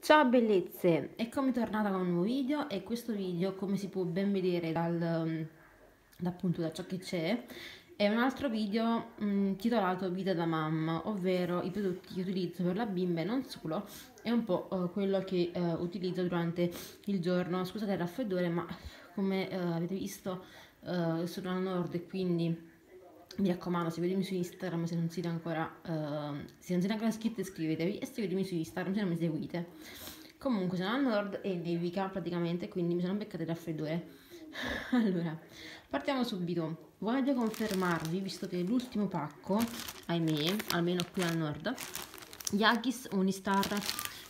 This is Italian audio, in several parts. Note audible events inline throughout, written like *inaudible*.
Ciao bellezze, eccomi tornata con un nuovo video e questo video come si può ben vedere dal, da, appunto da ciò che c'è è un altro video mh, mm, titolato Vita da mamma, ovvero i prodotti che utilizzo per la bimba e non solo è un po' uh, quello che uh, utilizzo durante il giorno, scusate il raffreddore ma come uh, avete visto sono al nord e quindi mi raccomando seguitemi su Instagram se non siete ancora uh, se non siete ancora iscritti iscrivetevi e seguitemi su Instagram se non mi seguite. Comunque sono al nord e nevica praticamente quindi mi sono beccata il raffreddore allora partiamo subito. Voglio confermarvi visto che l'ultimo pacco ahimè almeno qui al nord Yagis Unistar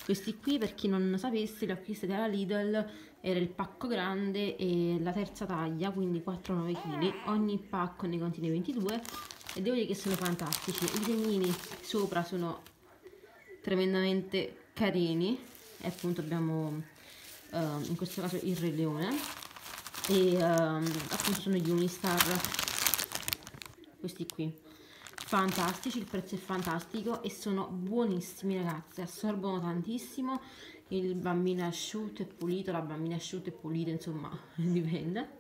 questi qui per chi non sapesse li ho acquistati dalla Lidl era il pacco grande e la terza taglia quindi 4-9 kg ogni pacco ne contiene 22 e devo dire che sono fantastici. I disegnini sopra sono tremendamente carini e appunto abbiamo uh, in questo caso il Re Leone e uh, appunto sono gli Unistar questi qui fantastici, il prezzo è fantastico e sono buonissimi ragazzi, assorbono tantissimo il bambino asciutto e pulito, la bambina asciutta e pulita, insomma, *laughs* dipende.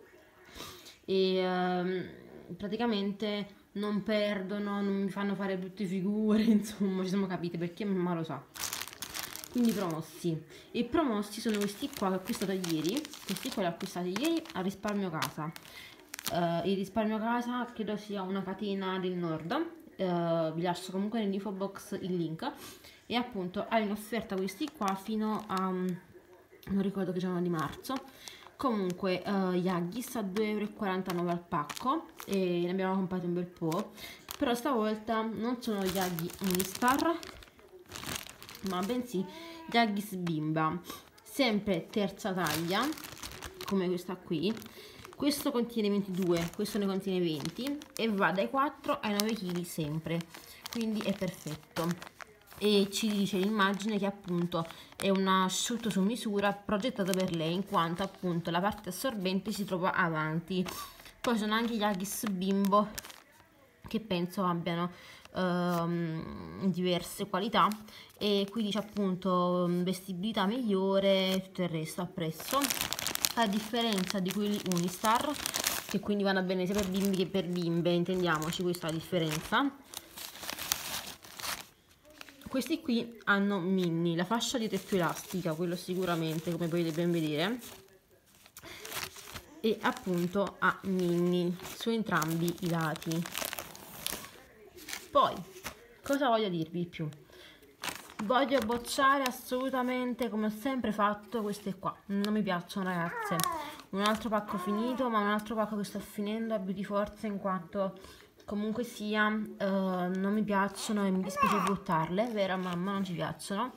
E um, praticamente non perdono, non mi fanno fare brutte figure, *laughs* insomma, ci siamo capite perché mamma lo sa. Quindi promossi. E promossi sono questi qua che ho acquistato ieri, questi qua li ho acquistati ieri a risparmio casa. Uh, il risparmio casa credo sia una catena del nord, uh, vi lascio comunque nell'info box il link. E appunto hai in questi qua fino a non ricordo che giorno di marzo. Comunque uh, Yaggis a 2,49 euro al pacco e ne abbiamo comprato un bel po' però stavolta non sono Yaggi Unistar ma bensì Yaggis Bimba. Sempre terza taglia come questa qui. Questo contiene 22 questo ne contiene 20 e va dai 4 ai 9 kg sempre. Quindi è perfetto. E ci dice l'immagine che appunto è un asciutto su misura progettato per lei in quanto appunto la parte assorbente si trova avanti. Poi sono anche gli Agis Bimbo che penso abbiano ehm, diverse qualità. E qui dice appunto vestibilità migliore tutto il resto appresso a differenza di quelli Unistar che quindi vanno bene sia per bimbi che per bimbe intendiamoci questa è la differenza. Questi qui hanno mini, la fascia di tetto elastica, quello sicuramente come potete ben vedere. E appunto ha mini su entrambi i lati. Poi cosa voglio dirvi più voglio bocciare assolutamente come ho sempre fatto queste qua. Non mi piacciono ragazze. Un altro pacco finito ma un altro pacco che sto finendo a Beauty Force in quanto comunque sia uh, non mi piacciono e mi dispiace buttarle vero mamma? Non ci piacciono.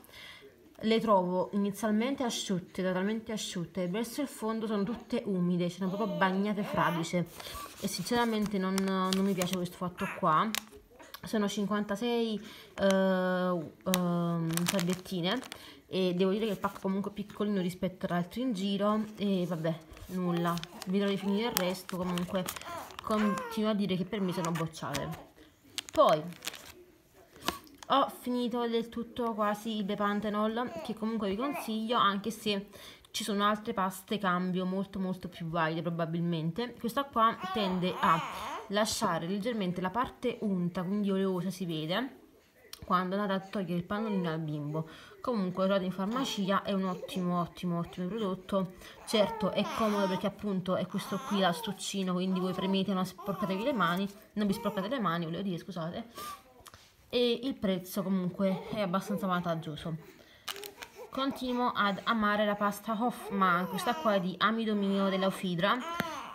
Le trovo inizialmente asciutte totalmente asciutte verso il fondo sono tutte umide sono proprio bagnate fradice. E sinceramente non, non mi piace questo fatto qua sono 56 uh, uh, salviettine e devo dire che il pacco comunque piccolino rispetto ad altri in giro e vabbè nulla. Vedrò di finire il resto comunque continuo a dire che per me sono bocciate. Poi ho finito del tutto quasi le Pantenol che comunque vi consiglio anche se ci sono altre paste cambio molto molto più valide probabilmente. Questa qua tende a lasciare leggermente la parte unta quindi oleosa si vede quando andate a togliere il pannolino al bimbo. Comunque trovate in farmacia è un ottimo ottimo ottimo prodotto. Certo è comodo perché appunto è questo qui l'astuccino quindi voi premete non sporcatevi le mani non vi sporcate le mani volevo dire scusate e il prezzo comunque è abbastanza vantaggioso. Continuo ad amare la pasta Hoffman questa qua è di amido mio della Ufidra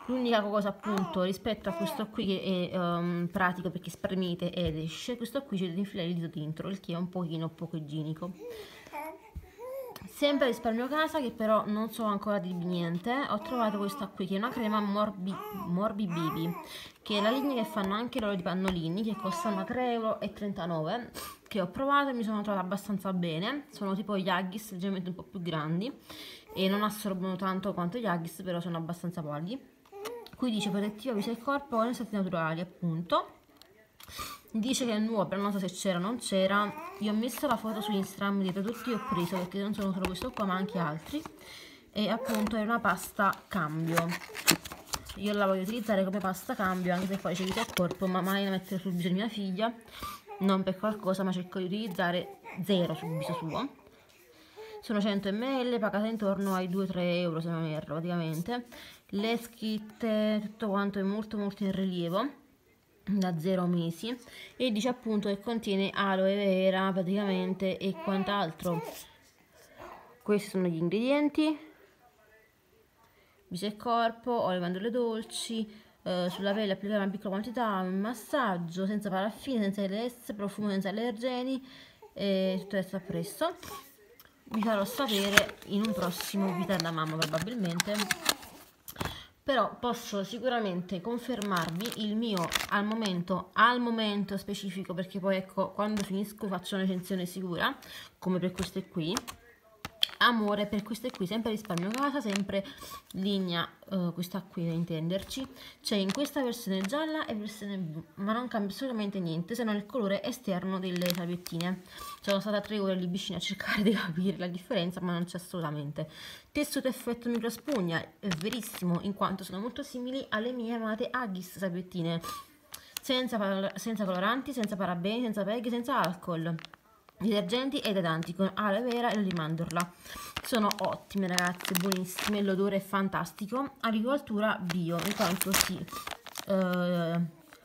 l'unica cosa appunto rispetto a questo qui che è um, pratico perché spremete ed esce questo qui c'è da infilare il dito dentro il che è un pochino poco igienico. Sempre risparmio casa che però non so ancora di niente ho trovato questa qui che è una crema Morbi, Morbi Baby che è la linea che fanno anche loro di pannolini che costano 3,39 euro che ho provato e mi sono trovata abbastanza bene. Sono tipo gli Haggis leggermente un po' più grandi e non assorbono tanto quanto gli Haggis però sono abbastanza validi qui dice protettiva viso del corpo con estratti naturali appunto. Dice che è nuovo però non so se c'era o non c'era. Io ho messo la foto su Instagram dei prodotti che ho preso perché non sono solo questo qua ma anche altri. E appunto è una pasta cambio. Io la voglio utilizzare come pasta cambio anche se poi c'è vita al corpo ma mai la mettere sul viso di mia figlia. Non per qualcosa ma cerco di utilizzare zero sul viso suo sono 100 ml pagata intorno ai 2-3 euro se non erro praticamente. Le scritte tutto quanto è molto molto in rilievo da 0 mesi. E dice appunto che contiene aloe vera praticamente e quant'altro. Questi sono gli ingredienti. Viso e corpo, olio mandorle dolci eh, sulla pelle applicare una piccola quantità un massaggio senza paraffine, senza LS, profumo senza allergeni e tutto questo appresso vi farò sapere in un prossimo vita da mamma probabilmente. Però posso sicuramente confermarvi il mio al momento, al momento specifico perché poi ecco quando finisco faccio una recensione sicura come per queste qui amore per queste qui sempre risparmio casa sempre linea uh, questa qui da intenderci. C'è in questa versione gialla e versione blu ma non cambia assolutamente niente se non il colore esterno delle salviettine sono stata tre ore lì vicino a cercare di *laughs* capire la differenza ma non c'è assolutamente. Tessuto effetto microspugna è verissimo in quanto sono molto simili alle mie amate Haggis salviettine senza, senza coloranti, senza parabeni, senza peghi, senza alcol detergenti ed idratanti con aloe vera e di mandorla sono ottime ragazze buonissime l'odore è fantastico. Agricoltura bio in quanto si eh,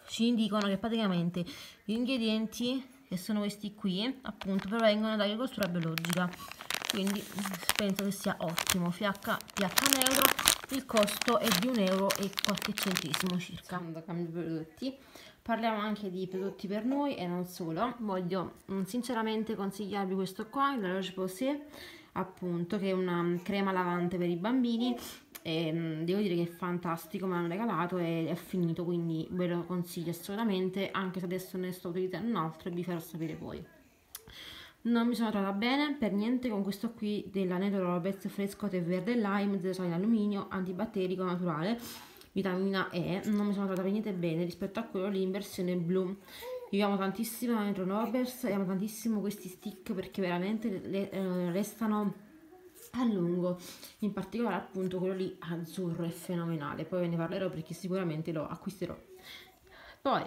ci indicano che praticamente gli ingredienti che sono questi qui appunto provengono dall'agricoltura biologica quindi penso che sia ottimo. pH, pH neutro il costo è di un euro e qualche centesimo circa. Quando cambio prodotti. Parliamo anche di prodotti per noi e non solo. Voglio mm, sinceramente consigliarvi questo qua il La Roche-Posay appunto che è una mm, crema lavante per i bambini. E mm, devo dire che è fantastico me l'hanno regalato e è finito quindi ve lo consiglio assolutamente anche se adesso ne sto utilizzando un altro e vi farò sapere poi non mi sono trovata bene per niente con questo qui della Netorobez fresco tè verde lime, zero sale in alluminio, antibatterico naturale vitamina E. Non mi sono trovata per niente bene rispetto a quello lì in versione blu. Io amo tantissimo la Metro Norbers e amo tantissimo questi stick perché veramente le, eh, restano a lungo. In particolare appunto quello lì azzurro è fenomenale. Poi ve ne parlerò perché sicuramente lo acquisterò. Poi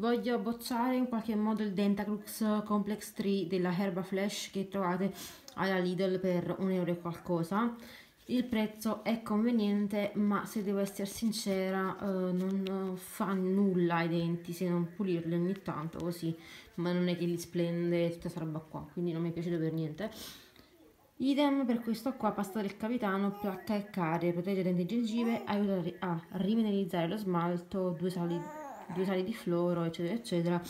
voglio bocciare in qualche modo il Dentacrux Complex 3 della Herba Flash che trovate alla Lidl per un euro e qualcosa. Il prezzo è conveniente ma se devo essere sincera eh, non fa nulla ai denti se non pulirli ogni tanto così ma non è che li splende tutta questa roba qua quindi non mi piaciuto per niente. Idem per questo qua pasta del capitano placca e carie protegge denti e gengive aiuta a rimineralizzare lo smalto due sali, due sali di floro eccetera eccetera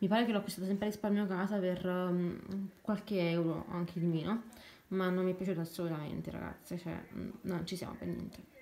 mi pare che l'ho acquistato sempre a risparmio casa per um, qualche euro anche di meno ma non mi è piaciuto assolutamente ragazze, cioè mm, non ci siamo per niente.